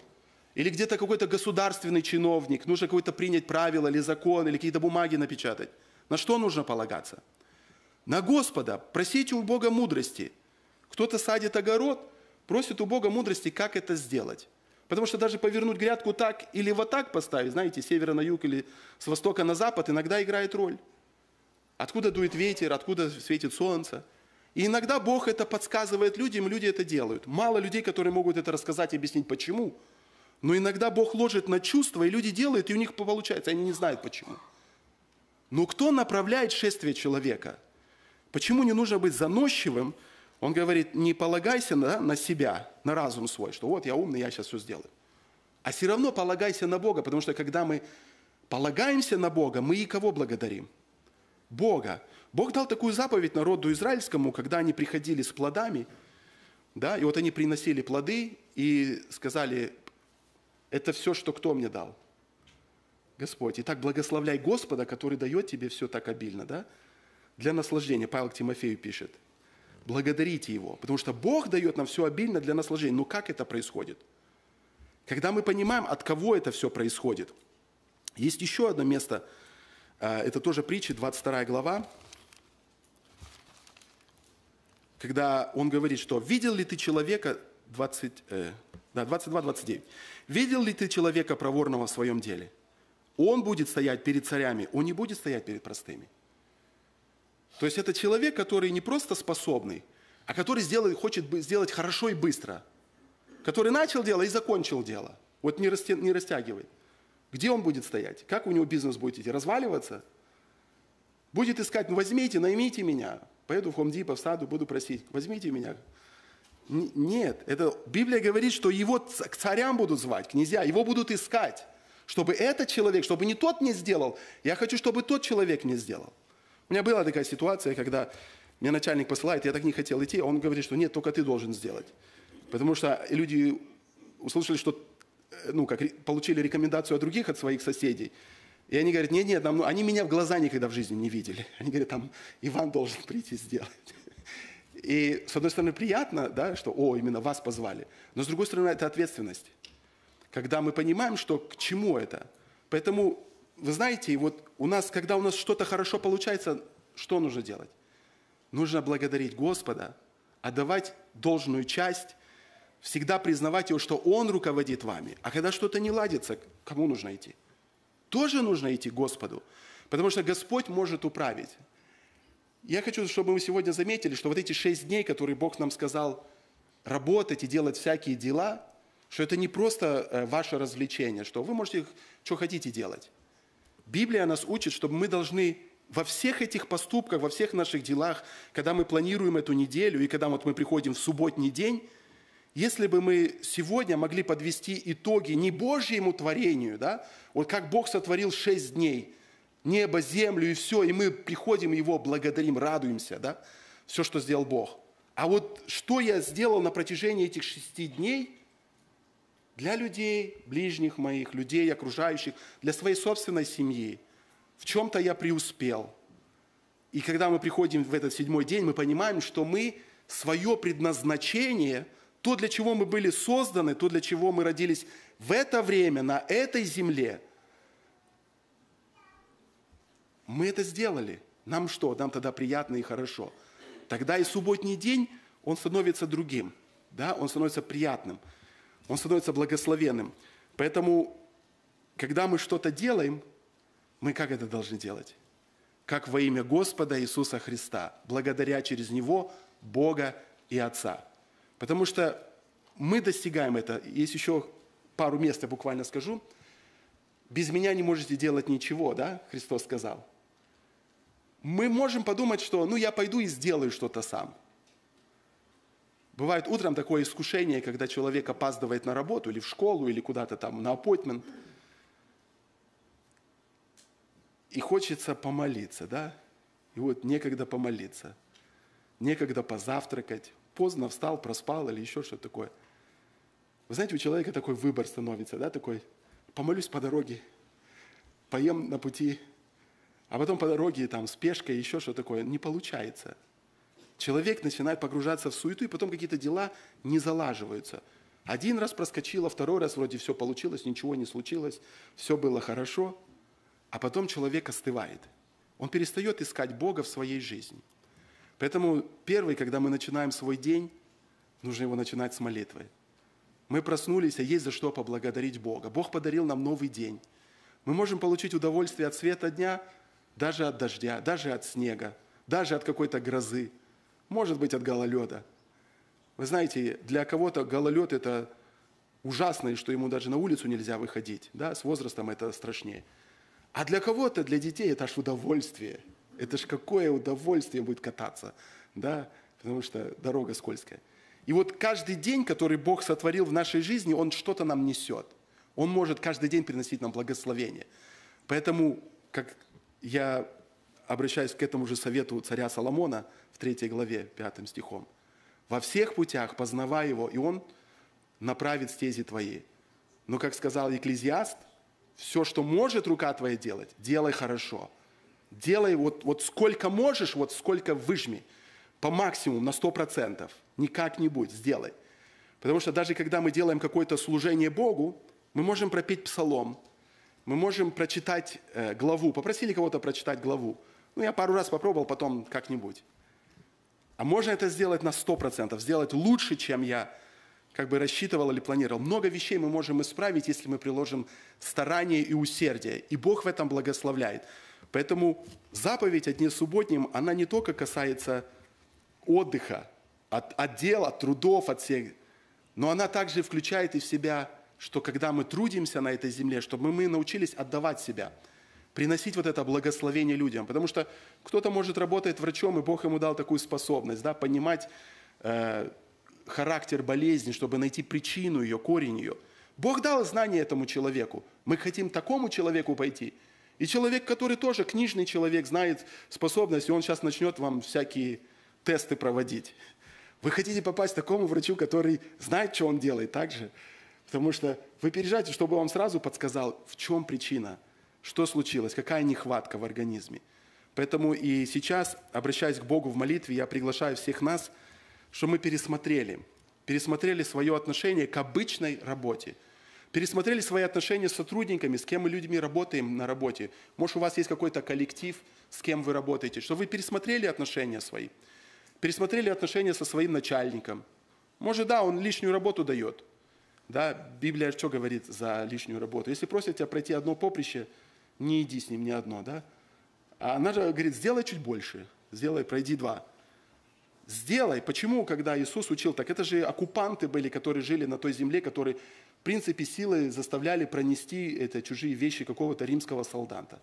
или где-то какой-то государственный чиновник, нужно какое-то принять правило или закон, или какие-то бумаги напечатать. На что нужно полагаться? На Господа. Просите у Бога мудрости. Кто-то садит огород, просит у Бога мудрости, как это сделать. Потому что даже повернуть грядку так или вот так поставить, знаете, с севера на юг или с востока на запад, иногда играет роль. Откуда дует ветер, откуда светит солнце. И иногда Бог это подсказывает людям, люди это делают. Мало людей, которые могут это рассказать и объяснить, почему. Но иногда Бог ложит на чувства, и люди делают, и у них получается, они не знают почему. Но кто направляет шествие человека? Почему не нужно быть заносчивым, он говорит, не полагайся на, на себя, на разум свой, что вот я умный, я сейчас все сделаю. А все равно полагайся на Бога, потому что когда мы полагаемся на Бога, мы и кого благодарим? Бога. Бог дал такую заповедь народу израильскому, когда они приходили с плодами, да, и вот они приносили плоды и сказали, это все, что кто мне дал? Господь. И так благословляй Господа, который дает тебе все так обильно, да, для наслаждения. Павел к Тимофею пишет – благодарите Его, потому что Бог дает нам все обильно для наслаждения. Но как это происходит? Когда мы понимаем, от кого это все происходит. Есть еще одно место, а, это тоже притча, 22 глава, когда он говорит, что «Видел ли ты человека...» 20, э, да, 22-29. «Видел ли ты человека проворного в своем деле? Он будет стоять перед царями, он не будет стоять перед простыми». То есть это человек, который не просто способный, а который сделает, хочет сделать хорошо и быстро. Который начал дело и закончил дело. Вот не, расти, не растягивает. Где он будет стоять? Как у него бизнес будет идти? Разваливаться? Будет искать, ну возьмите, наймите меня. Поеду в Хомдипа, в саду, буду просить, возьмите меня. Нет, это Библия говорит, что его к царям будут звать, князья, его будут искать, чтобы этот человек, чтобы не тот мне сделал, я хочу, чтобы тот человек мне сделал. У меня была такая ситуация, когда мне начальник посылает, я так не хотел идти, а он говорит, что нет, только ты должен сделать. Потому что люди услышали, что э, ну, как, получили рекомендацию от других, от своих соседей. И они говорят, нет, нет, нам, ну, они меня в глаза никогда в жизни не видели. Они говорят, там Иван должен прийти сделать. И с одной стороны приятно, да, что, о, именно вас позвали. Но с другой стороны это ответственность. Когда мы понимаем, что к чему это. Поэтому вы знаете, вот у нас, когда у нас что-то хорошо получается, что нужно делать? Нужно благодарить Господа, отдавать должную часть, всегда признавать его, что Он руководит вами. А когда что-то не ладится, кому нужно идти? Тоже нужно идти к Господу, потому что Господь может управить. Я хочу, чтобы мы сегодня заметили, что вот эти шесть дней, которые Бог нам сказал работать и делать всякие дела, что это не просто э, ваше развлечение, что вы можете что хотите делать. Библия нас учит, чтобы мы должны во всех этих поступках, во всех наших делах, когда мы планируем эту неделю и когда вот мы приходим в субботний день, если бы мы сегодня могли подвести итоги не Божьему творению, да, вот как Бог сотворил шесть дней, небо, землю и все, и мы приходим Его, благодарим, радуемся, да, все, что сделал Бог. А вот что я сделал на протяжении этих шести дней – для людей, ближних моих, людей окружающих, для своей собственной семьи. В чем-то я преуспел. И когда мы приходим в этот седьмой день, мы понимаем, что мы свое предназначение, то, для чего мы были созданы, то, для чего мы родились в это время, на этой земле, мы это сделали. Нам что? Нам тогда приятно и хорошо. Тогда и субботний день, он становится другим. Да? Он становится приятным он становится благословенным. Поэтому, когда мы что-то делаем, мы как это должны делать? Как во имя Господа Иисуса Христа, благодаря через Него Бога и Отца. Потому что мы достигаем это. Есть еще пару мест, я буквально скажу. Без меня не можете делать ничего, да, Христос сказал. Мы можем подумать, что ну я пойду и сделаю что-то сам – Бывает утром такое искушение, когда человек опаздывает на работу или в школу, или куда-то там на аппойтмент. И хочется помолиться, да? И вот некогда помолиться, некогда позавтракать, поздно встал, проспал или еще что-то такое. Вы знаете, у человека такой выбор становится, да, такой, помолюсь по дороге, поем на пути, а потом по дороге там спешка, еще что такое, не получается. Человек начинает погружаться в суету, и потом какие-то дела не залаживаются. Один раз проскочило, второй раз вроде все получилось, ничего не случилось, все было хорошо, а потом человек остывает. Он перестает искать Бога в своей жизни. Поэтому первый, когда мы начинаем свой день, нужно его начинать с молитвы. Мы проснулись, а есть за что поблагодарить Бога. Бог подарил нам новый день. Мы можем получить удовольствие от света дня, даже от дождя, даже от снега, даже от какой-то грозы, может быть, от гололеда. Вы знаете, для кого-то гололед – это ужасно, и что ему даже на улицу нельзя выходить. Да? С возрастом это страшнее. А для кого-то, для детей, это аж удовольствие. Это ж какое удовольствие будет кататься, да? потому что дорога скользкая. И вот каждый день, который Бог сотворил в нашей жизни, Он что-то нам несет. Он может каждый день приносить нам благословение. Поэтому, как я обращаюсь к этому же совету царя Соломона в 3 главе, 5 стихом. «Во всех путях познавай его, и он направит стези твои». Но, как сказал Екклезиаст, все, что может рука твоя делать, делай хорошо. Делай вот, вот сколько можешь, вот сколько выжми. По максимуму, на 100%. Не как-нибудь, сделай. Потому что даже когда мы делаем какое-то служение Богу, мы можем пропеть псалом, мы можем прочитать э, главу. Попросили кого-то прочитать главу. Ну, я пару раз попробовал, потом как-нибудь. А можно это сделать на 100%, сделать лучше, чем я как бы рассчитывал или планировал. Много вещей мы можем исправить, если мы приложим старание и усердие. И Бог в этом благословляет. Поэтому заповедь о дне субботнем, она не только касается отдыха, от, от дел, от трудов, от всех, но она также включает и в себя что когда мы трудимся на этой земле, чтобы мы научились отдавать себя, приносить вот это благословение людям. Потому что кто-то, может, работает врачом, и Бог ему дал такую способность, да, понимать э, характер болезни, чтобы найти причину ее, корень ее. Бог дал знание этому человеку. Мы хотим такому человеку пойти. И человек, который тоже книжный человек, знает способность, и он сейчас начнет вам всякие тесты проводить. Вы хотите попасть к такому врачу, который знает, что он делает, так же? Потому что вы переживаете, чтобы он сразу подсказал, в чем причина, что случилось, какая нехватка в организме. Поэтому и сейчас, обращаясь к Богу в молитве, я приглашаю всех нас, чтобы мы пересмотрели, пересмотрели свое отношение к обычной работе, пересмотрели свои отношения с сотрудниками, с кем мы людьми работаем на работе. Может, у вас есть какой-то коллектив, с кем вы работаете, чтобы вы пересмотрели отношения свои, пересмотрели отношения со своим начальником. Может, да, он лишнюю работу дает – да, Библия что говорит за лишнюю работу? Если просят тебя пройти одно поприще, не иди с ним ни одно, да? А она же говорит, сделай чуть больше, сделай, пройди два. Сделай. Почему, когда Иисус учил, так это же оккупанты были, которые жили на той земле, которые, в принципе, силой заставляли пронести это чужие вещи какого-то римского солдата.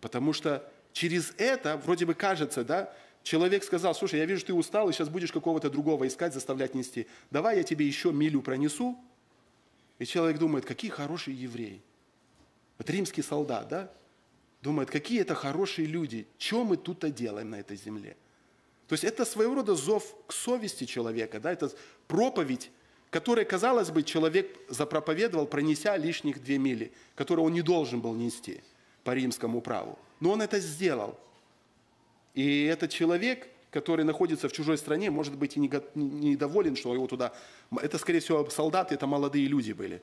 Потому что через это, вроде бы кажется, да, Человек сказал, слушай, я вижу, ты устал, и сейчас будешь какого-то другого искать, заставлять нести. Давай я тебе еще милю пронесу. И человек думает, какие хорошие евреи. Вот римский солдат, да? Думает, какие это хорошие люди. Что мы тут-то делаем на этой земле? То есть это своего рода зов к совести человека, да? Это проповедь, которая, казалось бы, человек запроповедовал, пронеся лишних две мили, которые он не должен был нести по римскому праву. Но он это сделал – и этот человек, который находится в чужой стране, может быть и недоволен, что его туда... Это, скорее всего, солдаты, это молодые люди были.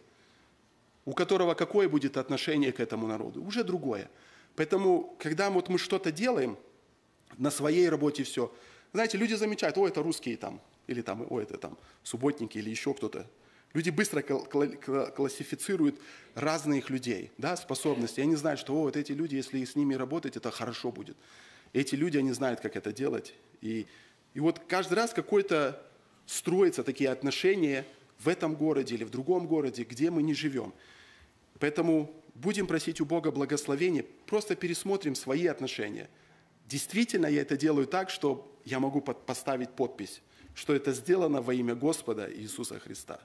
У которого какое будет отношение к этому народу? Уже другое. Поэтому, когда вот мы что-то делаем, на своей работе все, знаете, люди замечают, о, это русские там, или там, о, это там субботники, или еще кто-то. Люди быстро классифицируют разных людей, да, способности. Они знают, что о, вот эти люди, если с ними работать, это хорошо будет эти люди, они знают, как это делать. И, и вот каждый раз какой-то строятся такие отношения в этом городе или в другом городе, где мы не живем. Поэтому будем просить у Бога благословения, просто пересмотрим свои отношения. Действительно, я это делаю так, что я могу поставить подпись, что это сделано во имя Господа Иисуса Христа.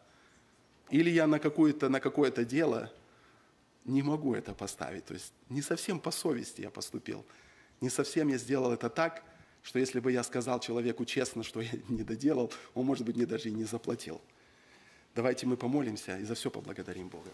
Или я на, какое-то, на какое-то дело не могу это поставить. То есть не совсем по совести я поступил. Не совсем я сделал это так, что если бы я сказал человеку честно, что я не доделал, он, может быть, мне даже и не заплатил. Давайте мы помолимся и за все поблагодарим Бога.